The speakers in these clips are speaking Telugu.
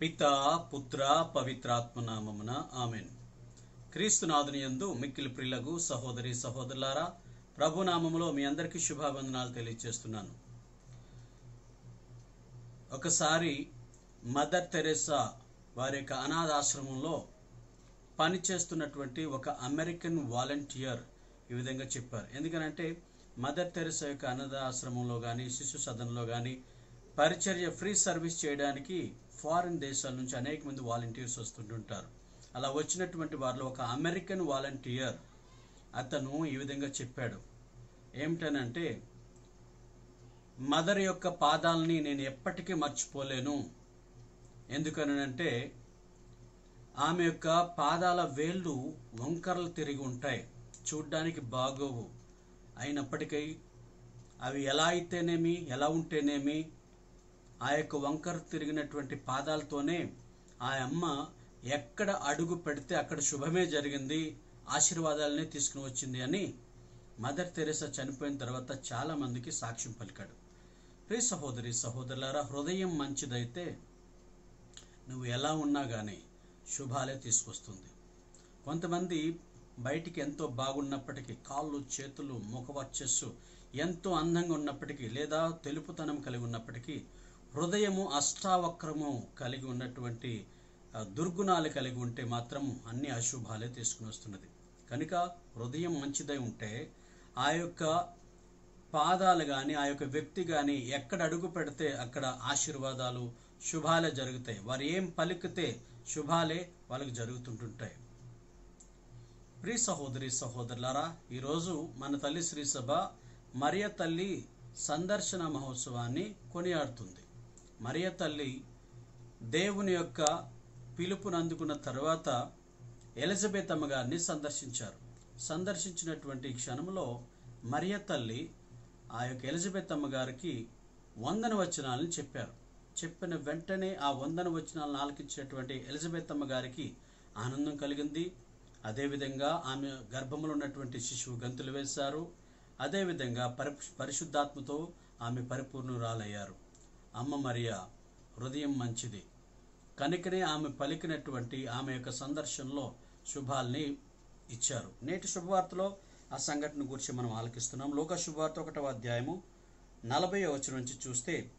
పిత పుత్ర పవిత్రాత్మ నామమున ఆమెన్ క్రీస్తునాథునియందు మిక్కిలి ప్రిలగు సహోదరి సహోదరులారా ప్రభునామంలో మీ అందరికీ శుభావందనాలు తెలియజేస్తున్నాను ఒకసారి మదర్ తెరెసా వారి యొక్క అనాథాశ్రమంలో పనిచేస్తున్నటువంటి ఒక అమెరికన్ వాలంటీర్ ఈ విధంగా చెప్పారు. ఎందుకనంటే మదర్ తెరెసా యొక్క అనాథాశ్రమంలో కానీ శిశు సదనంలో కానీ పరిచర్య ఫ్రీ సర్వీస్ చేయడానికి ఫారిన్ దేశాల నుంచి అనేక మంది వాలంటీర్స్ వస్తుంటుంటారు. అలా వచ్చినటువంటి వారిలో ఒక అమెరికన్ వాలంటీర్ అతను ఈ విధంగా చెప్పాడు. ఏమిటనంటే మదర్ యొక్క పాదాలని నేను ఎప్పటికీ మర్చిపోలేను. ఎందుకనంటే ఆమె యొక్క పాదాల వేళ్ళు వంకరలు తిరిగి ఉంటాయి. చూడ్డానికి బాగోవు. అయినప్పటికీ అవి ఎలా అయితేనేమి ఎలా ఉంటేనేమి ఆ యొక్క వంకర తిరిగినటువంటి పాదాలతోనే ఆ అమ్మ ఎక్కడ అడుగు పెడితే అక్కడ శుభమే జరిగింది ఆశీర్వాదాలనే తీసుకుని వచ్చింది అని మదర్ తెరేసా చనిపోయిన తర్వాత చాలా మందికి సాక్ష్యం పలికాడు. ప్రియ సహోదరి సహోదరులారా హృదయం మంచిదైతే నువ్వు ఎలా ఉన్నా కానీ శుభాలే తీసుకొస్తుంది. కొంతమంది బయటికి ఎంతో బాగున్నప్పటికీ కాళ్ళు చేతులు ముఖవర్చస్సు ఎంతో అందంగా ఉన్నప్పటికీ లేదా తెలుపుతనం కలిగి ఉన్నప్పటికీ హృదయము అష్టావక్రము కలిగి ఉన్నటువంటి దుర్గుణాలు కలిగి ఉంటే మాత్రం అన్ని అశుభాలే తీసుకుని వస్తున్నది. కనుక హృదయం మంచిదై ఉంటే ఆ యొక్క పాదాలు కానీ ఆ యొక్క వ్యక్తి కానీ ఎక్కడ అడుగు పెడితే అక్కడ ఆశీర్వాదాలు శుభాలే జరుగుతాయి. వారు ఏం పలికితే శుభాలే వాళ్ళకి జరుగుతుంటుంటాయి. ప్రియ సహోదరి సహోదరులారా ఈరోజు మన తల్లి శ్రీ సభ మరియ తల్లి సందర్శన మహోత్సవాన్ని కొనియాడుతుంది. మరియ తల్లి దేవుని యొక్క పిలుపును అందుకున్న తర్వాత ఎలిజబెత్ అమ్మగారిని సందర్శించారు. సందర్శించినటువంటి క్షణంలో మరియ తల్లి ఆ యొక్క ఎలిజబెత్ అమ్మగారికి వందన వచనాలను చెప్పారు. చెప్పిన వెంటనే ఆ వందన వచనాలను ఆలకించినటువంటి ఎలిజబెత్ అమ్మగారికి ఆనందం కలిగింది. అదేవిధంగా ఆమె గర్భంలో ఉన్నటువంటి శిశువు గంతులు వేశారు. అదేవిధంగా పరి పరిశుద్ధాత్మతో ఆమె పరిపూర్ణురాలయ్యారు. అమ్మ మరియా హృదయం మంచిది. కనుకనే ఆమె పలికినటువంటి ఆమె యొక్క సందర్శనలో శుభాల్ని ఇచ్చారు. నేటి శుభవార్తలో ఆ సంఘటన గురించి మనం ఆలకిస్తున్నాం. లోక శుభవార్త ఒకటవ అధ్యాయము నలభై వచ్చిన నుంచి చూస్తే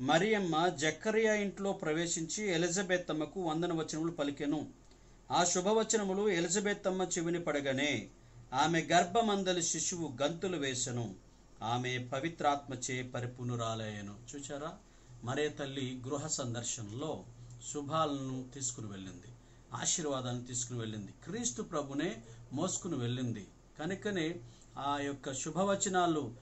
మరియమ్మ జక్కరియా ఇంట్లో ప్రవేశించి ఎలిజబెత్ అమ్మకు వందన వచనములు పలికెను. ఆ శుభవచనములు ఎలిజబెత్ అమ్మ చెవిని పడగానే. ఆమె గర్భమందలి శిశువు గంతులు వేసెను. ఆమె పవిత్రాత్మచే పరిపూర్ణురాలయ్యను. చూచారా? మరే తల్లి గృహ సందర్శనలో శుభాలను తీసుకుని వెళ్ళింది. ఆశీర్వాదాలను తీసుకుని వెళ్ళింది. క్రీస్తు ప్రభునే మోసుకుని వెళ్ళింది. కనుకనే ఆ యొక్క శుభవచనాలు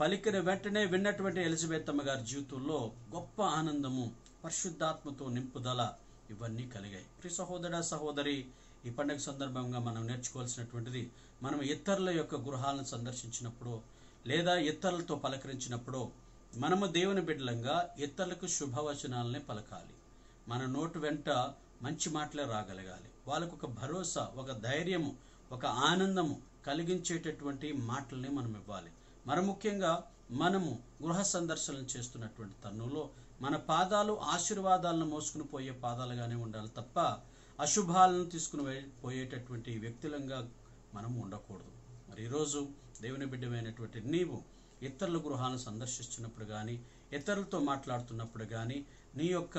పలికిన వెంటనే విన్నటువంటి ఎలిజబెత్తమ్మ గారి జీవితంలో గొప్ప ఆనందము పరిశుద్ధాత్మతో నింపుదల ఇవన్నీ కలిగాయి. ప్రియ సహోదర సహోదరి ఈ పండుగ సందర్భంగా మనం నేర్చుకోవాల్సినటువంటిది మనం ఇతరుల యొక్క గృహాలను సందర్శించినప్పుడు లేదా ఇతరులతో పలకరించినప్పుడు మనము దేవుని బిడ్డలంగా ఇతరులకు శుభవచనాలనే పలకాలి. మన నోటు వెంట మంచి మాటలే రాగలగాలి. వాళ్ళకు ఒక భరోసా ఒక ధైర్యము ఒక ఆనందము కలిగించేటటువంటి మాటల్ని మనం ఇవ్వాలి. మరి ముఖ్యంగా మనము గృహ సందర్శనలు చేస్తున్నటువంటి తరుణంలో మన పాదాలు ఆశీర్వాదాలను మోసుకుని పోయే పాదాలుగానే ఉండాలి తప్ప అశుభాలను తీసుకుని పోయేటటువంటి వ్యక్తులంగా మనం ఉండకూడదు. మరి ఈరోజు దేవుని బిడ్డమైనటువంటి నీవు ఇతరుల గృహాలను సందర్శిస్తున్నప్పుడు కానీ ఇతరులతో మాట్లాడుతున్నప్పుడు కానీ నీ యొక్క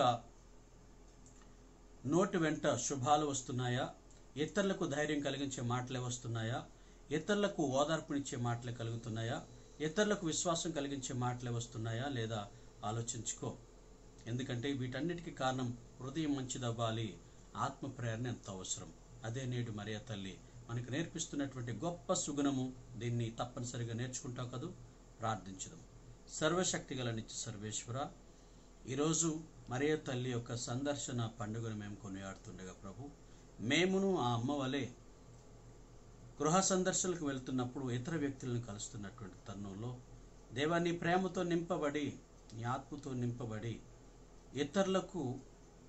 నోటి వెంట శుభాలు వస్తున్నాయా? ఇతరులకు ధైర్యం కలిగించే మాటలే వస్తున్నాయా? ఇతరులకు ఓదార్పునిచ్చే మాటలే కలుగుతున్నాయా? ఇతరులకు విశ్వాసం కలిగించే మాటలే వస్తున్నాయా లేదా ఆలోచించుకో. ఎందుకంటే వీటన్నిటికీ కారణం హృదయం మంచిదవ్వాలి ఆత్మ ప్రేరణ ఎంత అవసరం. అదే నేడు మరియా తల్లి. మనకు నేర్పిస్తున్నటువంటి గొప్ప సుగుణము దీన్ని తప్పనిసరిగా నేర్చుకుంటావు కదూ? ప్రార్థించడం సర్వశక్తి గల నిత్య సర్వేశ్వర ఈరోజు మరియ తల్లి యొక్క సందర్శన పండుగను మేము కొనియాడుతుండగా ప్రభు మేమును ఆ అమ్మ వలె గృహ సందర్శనలకు వెళ్తున్నప్పుడు ఇతర వ్యక్తులను కలుస్తున్నటువంటి తరుణంలో దేవాన్ని ప్రేమతో నింపబడి నీ ఆత్మతో నింపబడి ఇతరులకు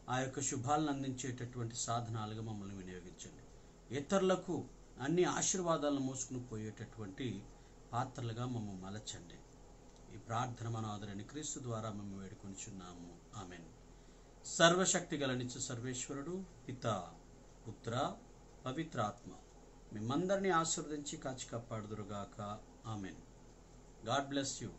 ఆ యొక్క శుభాలను అందించేటటువంటి సాధనాలుగా మమ్మల్ని వినియోగించండి. ఇతరులకు అన్ని ఆశీర్వాదాలను మోసుకుని పోయేటటువంటి పాత్రలుగా మమ్మల్ని మలచండి. ఈ ప్రార్థన మన ఆదరణి క్రీస్తు ద్వారా మేము వేడుకొనిచున్నాము. ఆమెన్. సర్వశక్తి గలనిచ్చు సర్వేశ్వరుడు పిత పుత్ర పవిత్రాత్మ మిమ్మందరినీ ఆశీర్వదించి కాచి కాపాడుదురుగాక. ఆమెన్. God bless you.